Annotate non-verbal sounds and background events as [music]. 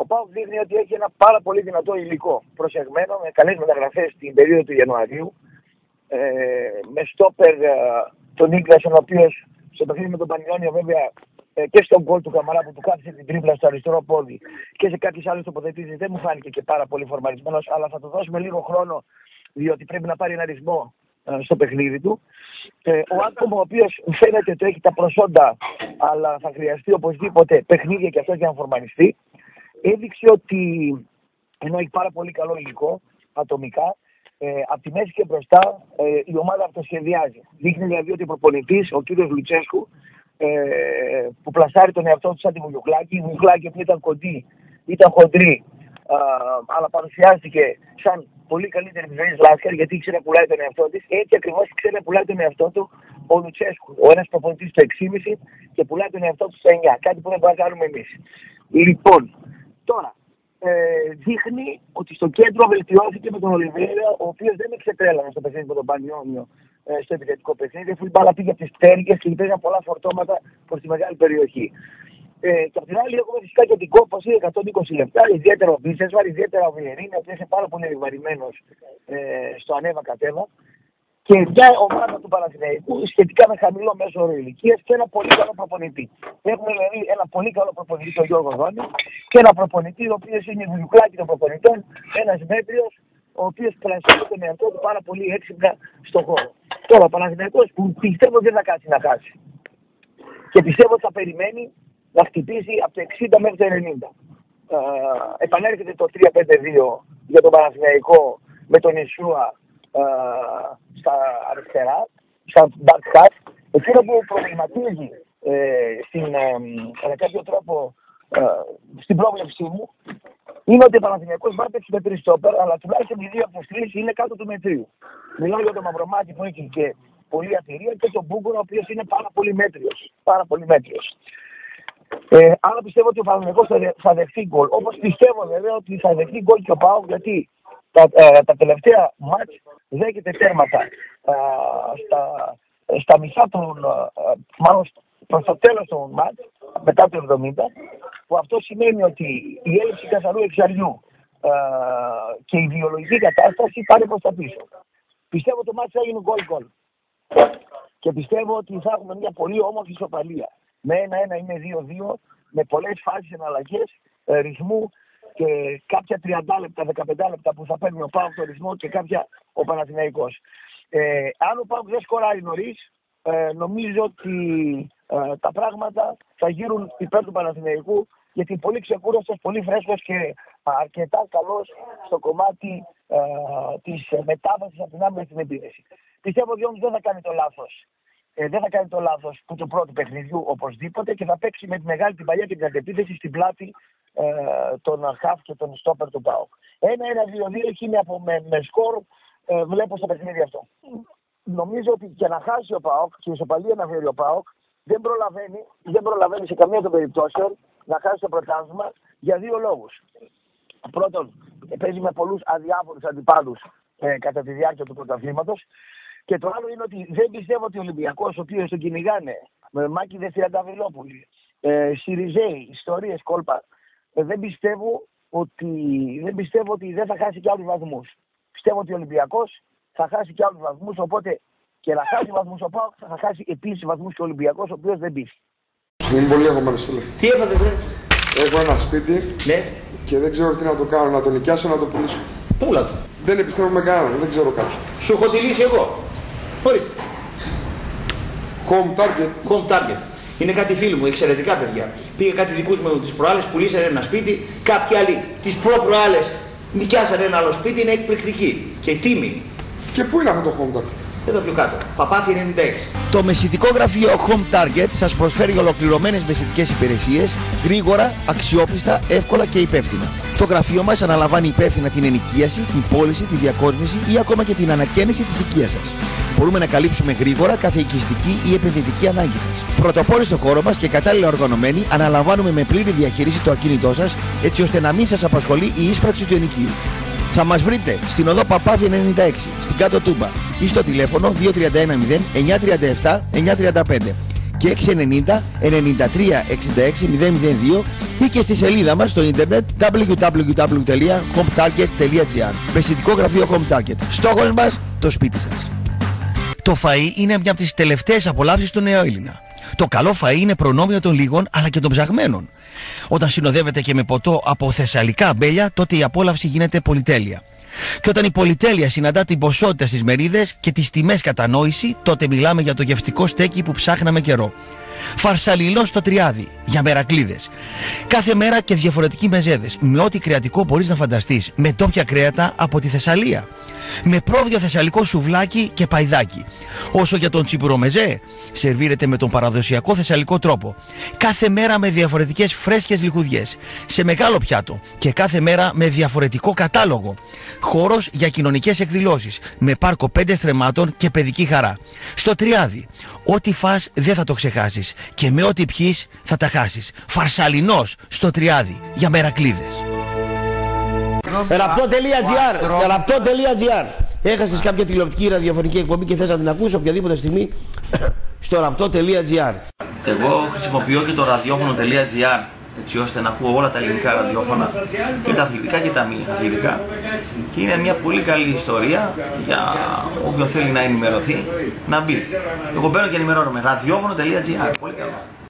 Ο Πάουκ δείχνει ότι έχει ένα πάρα πολύ δυνατό υλικό προσεγμένο με καλές μεταγραφές στην περίοδο του Ιανουαρίου. Ε, με στόπερ ε, τον Νίκλασον, ο οποίος στο παιχνίδι με τον Πανιόνιο βέβαια ε, και στον γκολ του Καμαρά που του κάθισε την τρίπλα στο αριστερό πόδι και σε κάποιες άλλες τοποθετήσεις δεν μου φάνηκε και πάρα πολύ φορμαρισμένος, αλλά θα του δώσουμε λίγο χρόνο διότι πρέπει να πάρει ένα ρυθμό ε, στο παιχνίδι του. Ε, ο άτομο ο οποίος φαίνεται ότι έχει τα προσόντα, αλλά θα χρειαστεί οπωσδήποτε παιχνίδια και αυτός για να φορμανιστεί, έδειξε ότι ενώ έχει πάρα πολύ καλό υλικό ατομικά, ε, από τη μέση και μπροστά ε, η ομάδα αυτοσχεδιάζει. Δείχνει δηλαδή ότι ο προπονητής, ο κύριος Λουτσέσκου, ε, που πλασάρει τον εαυτό του σαν τη Μουγιουκλάκη, η Μουγιουκλάκη που ήταν κοντή, ήταν χοντρή, αλλά παρουσιάστηκε σαν πολύ καλύτερη της Λάσκαρ γιατί ήξερε να πουλάει τον εαυτό της. Έτσι ακριβώς ήξερε να πουλάει τον εαυτό του ο Λουτσέσκου. Ο ένας προπονητής στο 6,5 και πουλάει τον εαυτό του στο 9. Κάτι που δεν μπορούμε να κάνουμε εμείς. Λοιπόν, τώρα, ε, δείχνει ότι στο κέντρο βελτιώθηκε με τον Ολιβέρα, ο οποίος δεν εξετρέλανε στο παιχνίδι με τον Πανιόνιο ε, στο επιθετικό παιχνίδι. Αφού η μπάλα πήγε από τις πτέρυγες και υπήρχαν πολλά φορτώματα προς τη μεγάλη περιοχή. Ε, και απ' την άλλη έχουμε φυσικά και την κόπα είναι 120 λεπτά, ιδιαίτερα ο Μπίσεσβαρ, ιδιαίτερα ο Βιερίνη, ο οποίος είναι πάρα πολύ επιβαρημένο ε, στο ανέβα κατέβα. Και μια ομάδα του Παναθηναϊκού σχετικά με χαμηλό μέσο όρο ηλικίας και ένα πολύ καλό προπονητή. Έχουμε δηλαδή ένα πολύ καλό προπονητή, τον Γιώργο Δόνη, και ένα προπονητή, ο οποίος είναι δουλειουκλάκι των προπονητών, ένας μέτριος, ο οποίος πλασιάζει τον εαυτό του πάρα πολύ έξυπνα στον χώρο. Τώρα ο Παναθηναϊκός που πιστεύω δεν θα κάτσει να χάσει. Και πιστεύω ότι θα περιμένει να χτυπήσει από το 60 μέχρι το 90. Ε, επανέρχεται το 3-5-2 για τον Παναθηναϊκό με τον Ισούα ε, στα αριστερά, σαν back half. Εκείνο που προβληματίζει ε, στην, ε, κάποιο τρόπο ε, στην πρόβλεψή μου είναι ότι ο Παναθηναϊκός θα παίξει με τρεις στόπερ, αλλά τουλάχιστον οι δύο αποστήσεις είναι κάτω του μετρίου. Μιλάω για τον Μαυρομάτι που έχει και πολύ αφηρία και τον Μπούγκορα ο οποίος είναι πάρα πολύ μέτριος. Πάρα πολύ μέτριος. Ε, άρα πιστεύω ότι ο Παναγενικό θα, θα δεχτεί γκολ. Όπως πιστεύω βέβαια ότι θα δεχτεί γκολ και ο Πάο γιατί τα, ε, τα τελευταία μάτς δέχεται τέρματα ε, στα, στα μισά των. Ε, μάλλον προς το τέλος των μάτς, μετά το 70, που αυτό σημαίνει ότι η έλλειψη καθαρού εξαριού ε, και η βιολογική κατάσταση πάνε προς τα πίσω. Πιστεύω ότι το μάτς θα γίνει γκολ-γκολ. Και πιστεύω ότι θα έχουμε μια πολύ όμορφη ισοπαλία με ένα-ένα ή με δύο-δύο, με πολλές φάσεις εναλλαγές, ε, ρυθμού και κάποια 30 λεπτά, 15 λεπτά που θα παίρνει ο Πάουκ το ρυθμό και κάποια ο Παναθηναϊκός. Ε, αν ο Πάουκ δεν σκοράρει νωρίς, ε, νομίζω ότι ε, τα πράγματα θα γύρουν υπέρ του Παναθηναϊκού γιατί πολύ ξεκούραστος, πολύ φρέσκος και αρκετά καλός στο κομμάτι ε, της μετάβασης από την άμυνα στην επίθεση. Πιστεύω ότι δεν θα κάνει το λάθος ε, δεν θα κάνει το λάθος που το πρώτο παιχνιδιού οπωσδήποτε και θα παίξει με τη μεγάλη την παλιά και την αντεπίθεση στην πλάτη ε, των Αρχάφ και των Στόπερ του ΠΑΟΚ. Ένα-ένα-δύο-δύο έχει από, με, με σκορ ε, βλέπω στο παιχνίδι αυτό. Νομίζω ότι και να χάσει ο ΠΑΟΚ και η ισοπαλία να βγει ο ΠΑΟΚ δεν προλαβαίνει, δεν προλαβαίνει σε καμία των περιπτώσεων να χάσει το πρωτάθλημα για δύο λόγους. Πρώτον, παίζει με πολλούς αδιάφορους αντιπάλους ε, κατά τη διάρκεια του πρωταθλήματος. Και το άλλο είναι ότι δεν πιστεύω ότι ο Ολυμπιακός, ο οποίος τον κυνηγάνε με Μάκη Δευτριανταβυλόπουλη, ε, Σιριζέη, ιστορίες, κόλπα, ε, δεν, πιστεύω ότι, δεν πιστεύω ότι δεν θα χάσει και άλλους βαθμούς. Πιστεύω ότι ο Ολυμπιακός θα χάσει και άλλους βαθμούς. Οπότε και να χάσει βαθμούς ο Πάοκ θα χάσει επίσης βαθμούς και ο Ολυμπιακός, ο οποίος δεν πείθει. Είμαι πολύ αγχωμένο, φίλε. Τι έπαθε, βρε; Έχω ένα σπίτι Ναι. και δεν ξέρω τι να το κάνω, να το νοικιάσω, να το πουλήσω. Πούλα το. Δεν επιστρέφω με κανέναν, δεν ξέρω κάποιον. Σου έχω τη λύση εγώ. Ορίστε. Home target. Home target. Είναι κάτι φίλοι μου, εξαιρετικά παιδιά. Πήγε κάτι δικούς μου τις προάλλες, πουλήσανε ένα σπίτι. Κάποιοι άλλοι τις προ-προάλλες νοικιάσανε ένα άλλο σπίτι, είναι εκπληκτική και τίμη. Και πού είναι αυτό το home target; Εδώ πιο κάτω. Παπάθη 96. Το μεσητικό γραφείο Home Target σας προσφέρει ολοκληρωμένες μεσητικές υπηρεσίες γρήγορα, αξιόπιστα, εύκολα και υπεύθυνα. Το γραφείο μας αναλαμβάνει υπεύθυνα την ενοικίαση, την πώληση, τη διακόσμηση ή ακόμα και την ανακαίνιση της οικίας σας. Μπορούμε να καλύψουμε γρήγορα κάθε οικιστική ή επενδυτική ανάγκη σας. Πρωτοπόροι στο χώρο μας και κατάλληλα οργανωμένοι, αναλαμβάνουμε με πλήρη διαχείριση το ακίνητό σας, έτσι ώστε να μην σας απασχολεί η ίσπραξη του ενοικίου. Θα μας βρείτε στην οδό Παπάθη 96, στην κάτω Τούμπα ή στο τηλέφωνο 2310 937 935. και 690 93 66 002 ή και στη σελίδα μας στο ίντερνετ www.hometarget.gr Πεσητικό γραφείο Home Target. Στόχος μας το σπίτι σας. Το φαΐ είναι μια από τις τελευταίες απολαύσεις του νέου Έλληνα. Το καλό φαΐ είναι προνόμιο των λίγων αλλά και των ψαγμένων. Όταν συνοδεύεται και με ποτό από θεσσαλικά αμπέλια, τότε η απόλαυση γίνεται πολυτέλεια. Και όταν η πολυτέλεια συναντά την ποσότητα στις μερίδες και τις τιμές κατανόηση, τότε μιλάμε για το γευστικό στέκι που ψάχναμε καιρό. Φαρσαλιλό στο τριάδι για μερακλίδες. Κάθε μέρα και διαφορετικοί μεζέδες, με ό,τι κρεατικό μπορείς να φανταστείς, με τόπια κρέατα από τη Θεσσαλία. Με πρόβιο θεσσαλικό σουβλάκι και παϊδάκι. Όσο για τον τσιπουρομεζέ, σερβίρεται με τον παραδοσιακό θεσσαλικό τρόπο. Κάθε μέρα με διαφορετικές φρέσκες λιχουδιές, σε μεγάλο πιάτο και κάθε μέρα με διαφορετικό κατάλογο. Χώρος για κοινωνικές εκδηλώσεις, με πάρκο πέντε στρεμάτων και παιδική χαρά. Στο τριάδι, ό,τι φας δεν θα το ξεχάσεις και με ό,τι πιείς θα τα χάσεις. Φαρσαλινός στο τριάδι για μερακλίδες. Ραπτό.gr Ραπτό.gr Έχασες κάποια τηλεοπτική ραδιοφωνική εκπομπή και θες να την ακούσεις οποιαδήποτε στιγμή [coughs] στο ραπτό.gr Εγώ χρησιμοποιώ και το ραδιόφωνο.gr έτσι ώστε να ακούω όλα τα ελληνικά ραδιόφωνα και τα αθλητικά και τα μη αθλητικά και είναι μια πολύ καλή ιστορία για όποιον θέλει να ενημερωθεί να μπει. Εγώ μπαίνω και ενημερώνομαι ραδιόφωνο.gr Πολύ καλό.